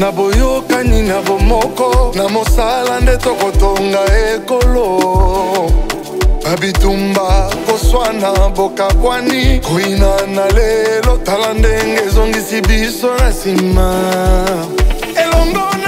na boyokani na bomoko na mosala nde tokotonga ekolo. Babitumba koswana bokabwani koyina na lelo tala ndenge ezongisi biso na nsima. Elongo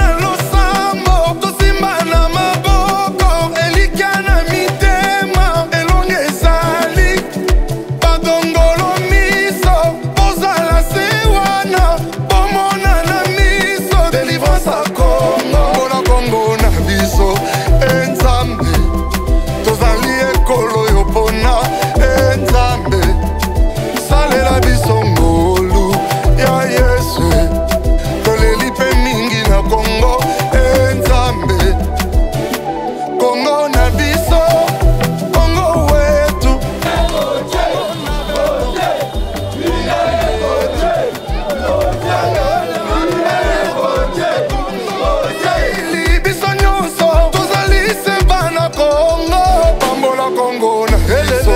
pambola kongo na biso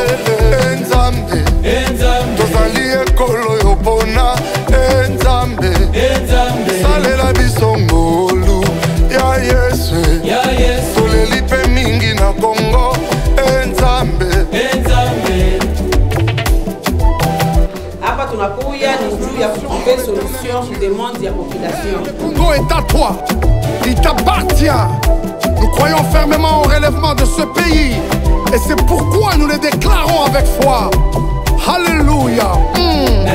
enzambe. Tozali ekolo oyo mpona enzambe. Salela biso ngolu ya yesu. Toleli mpe mingi na kongo enzambe. Hapa tunakuya ni juu ya kutupe solution demande ya population. Congo est à toi. Il t'appartient. Nous croyons fermement au relèvement de ce pays. Et c'est pourquoi nous le déclarons avec foi. Alléluia. Mm.